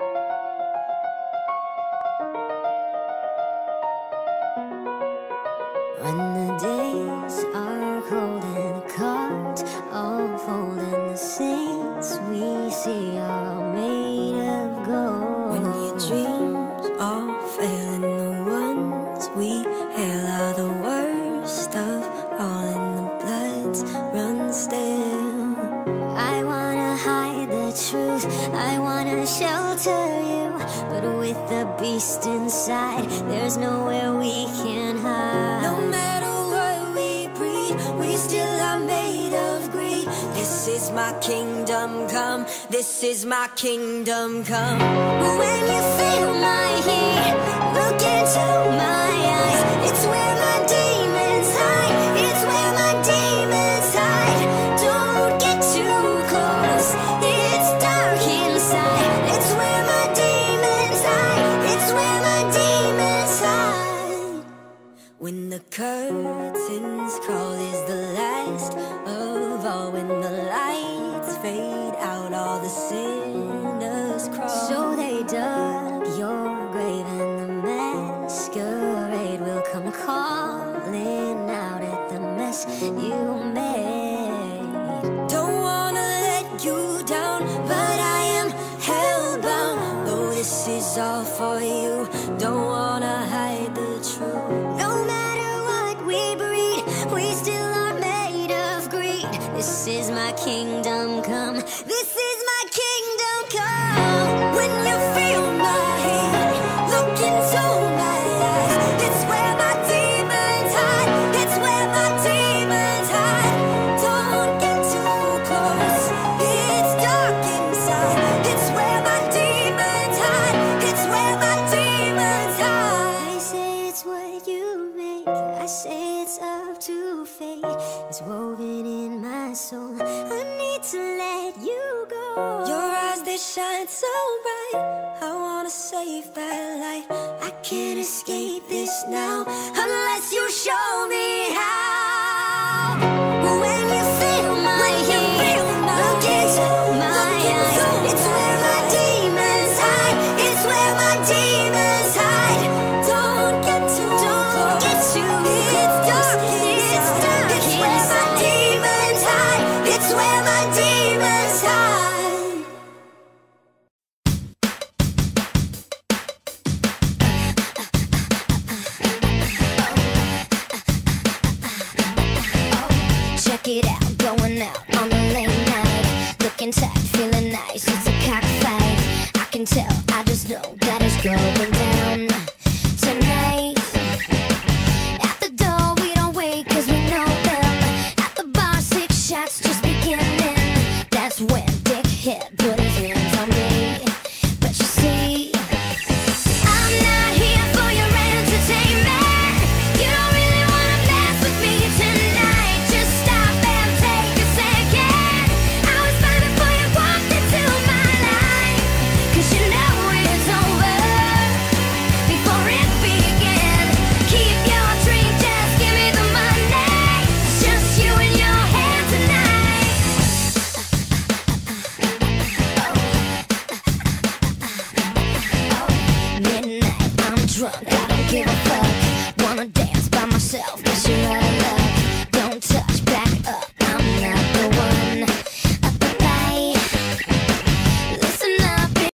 When the days are cold and the cards all fold and the saints we see are made of gold. When your dreams all fail and the ones we hail the truth, I wanna shelter you. But with the beast inside, there's nowhere we can hide. No matter what we breed, we still are made of greed. This is my kingdom come, this is my kingdom come. When you feel my heat, look into my eyes. When the curtains call is the last of all. When the lights fade out, all the sinners kingdom come. I say it's up to fate. It's woven in my soul. I need to let you go. Your eyes, they shine so bright. I wanna save that light. I can't escape this now unless you show it out, going out on a late night. Looking tight, feeling nice, it's a cockfight. I can tell, I just know that it's going down.